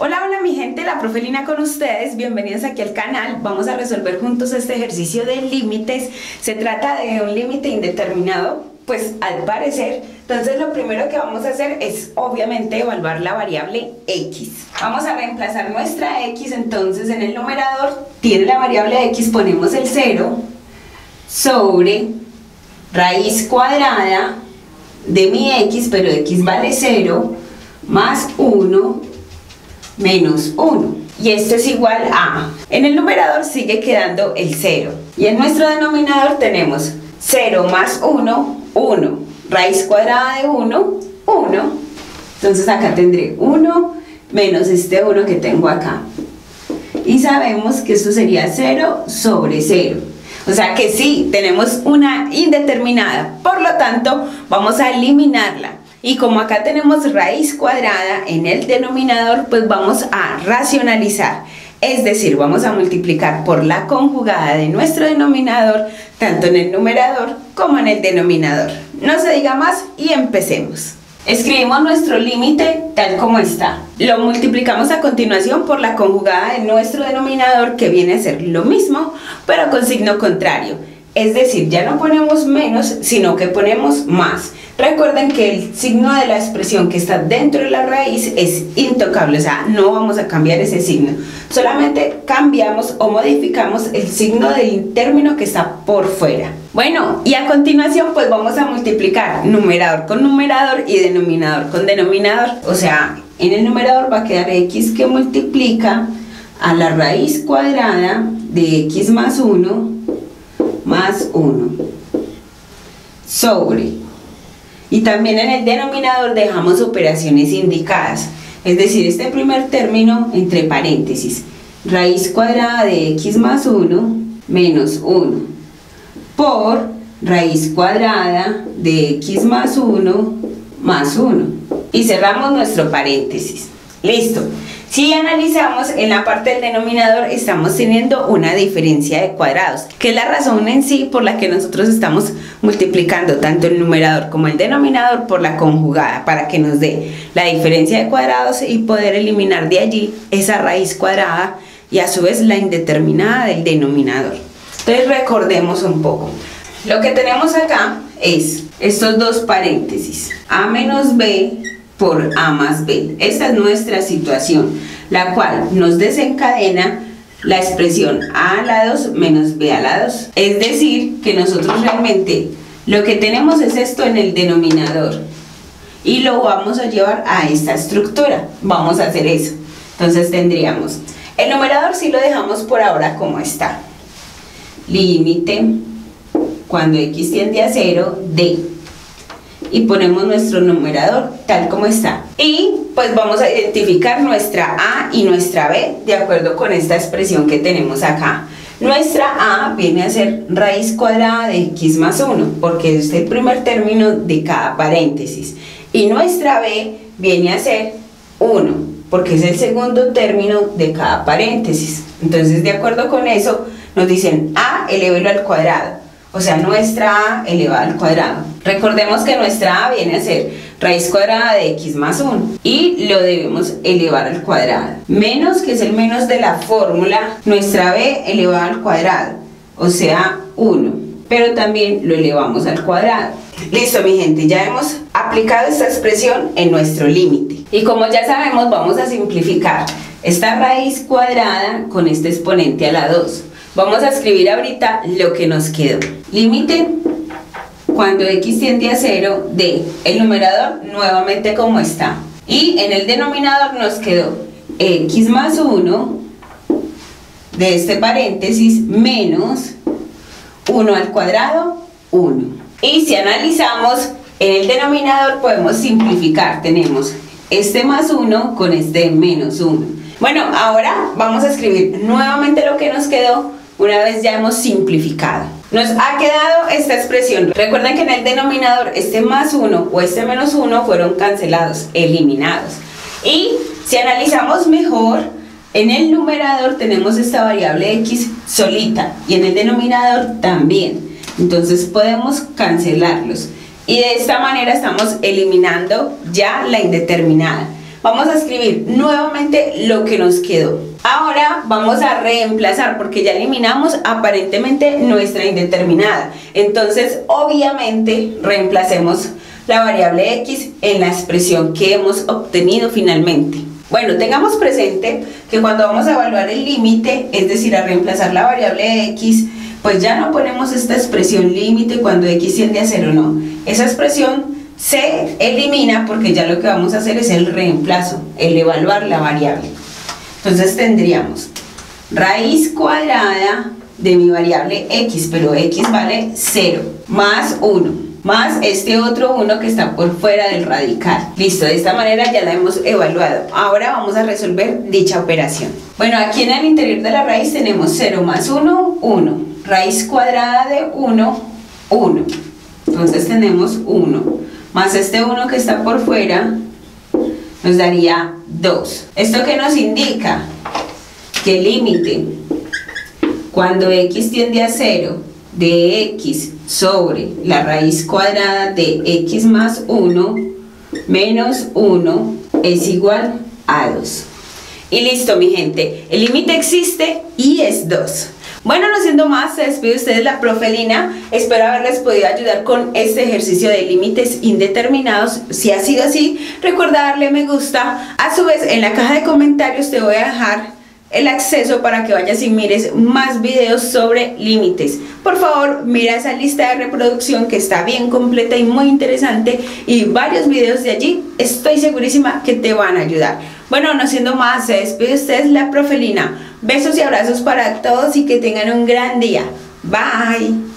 Hola, hola mi gente, la profelina con ustedes, bienvenidos aquí al canal. Vamos a resolver juntos este ejercicio de límites. Se trata de un límite indeterminado, pues al parecer. Entonces lo primero que vamos a hacer es obviamente evaluar la variable x. Vamos a reemplazar nuestra x, entonces en el numerador tiene la variable x, ponemos el 0 sobre raíz cuadrada de mi x, pero x vale 0, más 1 menos 1. Y esto es igual a, en el numerador sigue quedando el 0. Y en nuestro denominador tenemos 0 más 1, 1. Raíz cuadrada de 1, 1. Entonces acá tendré 1 menos este 1 que tengo acá. Y sabemos que esto sería 0 sobre 0. O sea que sí, tenemos una indeterminada. Por lo tanto, vamos a eliminarla. Y como acá tenemos raíz cuadrada en el denominador, pues vamos a racionalizar. Es decir, vamos a multiplicar por la conjugada de nuestro denominador, tanto en el numerador como en el denominador. No se diga más y empecemos. Escribimos nuestro límite tal como está. Lo multiplicamos a continuación por la conjugada de nuestro denominador que viene a ser lo mismo, pero con signo contrario. Es decir, ya no ponemos menos, sino que ponemos más. Recuerden que el signo de la expresión que está dentro de la raíz es intocable, o sea, no vamos a cambiar ese signo. Solamente cambiamos o modificamos el signo del término que está por fuera. Bueno, y a continuación pues vamos a multiplicar numerador con numerador y denominador con denominador. O sea, en el numerador va a quedar x que multiplica a la raíz cuadrada de x más 1 más 1 sobre y también en el denominador dejamos operaciones indicadas, es decir, este primer término entre paréntesis, raíz cuadrada de x más 1 menos 1 por raíz cuadrada de x más 1 más 1 y cerramos nuestro paréntesis. Listo. Si analizamos en la parte del denominador estamos teniendo una diferencia de cuadrados, que es la razón en sí por la que nosotros estamos multiplicando tanto el numerador como el denominador por la conjugada para que nos dé la diferencia de cuadrados y poder eliminar de allí esa raíz cuadrada y a su vez la indeterminada del denominador. Entonces recordemos un poco. Lo que tenemos acá es estos dos paréntesis, a menos b por A más B. Esta es nuestra situación, la cual nos desencadena la expresión A a la 2 menos B a la 2. Es decir, que nosotros realmente lo que tenemos es esto en el denominador y lo vamos a llevar a esta estructura. Vamos a hacer eso. Entonces tendríamos, el numerador si lo dejamos por ahora como está. Límite, cuando x tiende a 0, de y ponemos nuestro numerador tal como está. Y pues vamos a identificar nuestra A y nuestra B de acuerdo con esta expresión que tenemos acá. Nuestra A viene a ser raíz cuadrada de x más 1, porque es el primer término de cada paréntesis. Y nuestra B viene a ser 1, porque es el segundo término de cada paréntesis. Entonces, de acuerdo con eso, nos dicen A elevado al cuadrado o sea, nuestra A elevada al cuadrado. Recordemos que nuestra A viene a ser raíz cuadrada de x más 1 y lo debemos elevar al cuadrado. Menos, que es el menos de la fórmula, nuestra b elevada al cuadrado, o sea, 1. Pero también lo elevamos al cuadrado. Listo, mi gente, ya hemos aplicado esta expresión en nuestro límite. Y como ya sabemos, vamos a simplificar esta raíz cuadrada con este exponente a la 2. Vamos a escribir ahorita lo que nos quedó. Límite cuando x tiende a 0 de el numerador nuevamente como está. Y en el denominador nos quedó x más 1 de este paréntesis menos 1 al cuadrado, 1. Y si analizamos en el denominador podemos simplificar. Tenemos este más 1 con este menos 1. Bueno, ahora vamos a escribir nuevamente lo que nos quedó una vez ya hemos simplificado. Nos ha quedado esta expresión. Recuerden que en el denominador este más 1 o este menos 1 fueron cancelados, eliminados. Y si analizamos mejor, en el numerador tenemos esta variable x solita y en el denominador también. Entonces podemos cancelarlos. Y de esta manera estamos eliminando ya la indeterminada. Vamos a escribir nuevamente lo que nos quedó. Ahora vamos a reemplazar porque ya eliminamos aparentemente nuestra indeterminada. Entonces, obviamente, reemplacemos la variable x en la expresión que hemos obtenido finalmente. Bueno, tengamos presente que cuando vamos a evaluar el límite, es decir, a reemplazar la variable x, pues ya no ponemos esta expresión límite cuando x tiende a cero, no. Esa expresión se elimina porque ya lo que vamos a hacer es el reemplazo, el evaluar la variable. Entonces tendríamos raíz cuadrada de mi variable x, pero x vale 0, más 1 más este otro 1 que está por fuera del radical. Listo, de esta manera ya la hemos evaluado. Ahora vamos a resolver dicha operación. Bueno, aquí en el interior de la raíz tenemos 0 más 1, 1. Raíz cuadrada de 1, 1. Entonces tenemos 1. Más este 1 que está por fuera nos daría 2. ¿Esto qué nos indica? Que el límite cuando x tiende a 0 de x sobre la raíz cuadrada de x más 1 menos 1 es igual a 2. Y listo mi gente, el límite existe y es 2. Bueno, no siendo más, se despide ustedes la profelina. Espero haberles podido ayudar con este ejercicio de límites indeterminados. Si ha sido así, recuerda darle me gusta. A su vez, en la caja de comentarios te voy a dejar el acceso para que vayas y mires más videos sobre límites. Por favor, mira esa lista de reproducción que está bien completa y muy interesante y varios videos de allí estoy segurísima que te van a ayudar. Bueno, no siendo más, se despide usted la profelina. Besos y abrazos para todos y que tengan un gran día. Bye.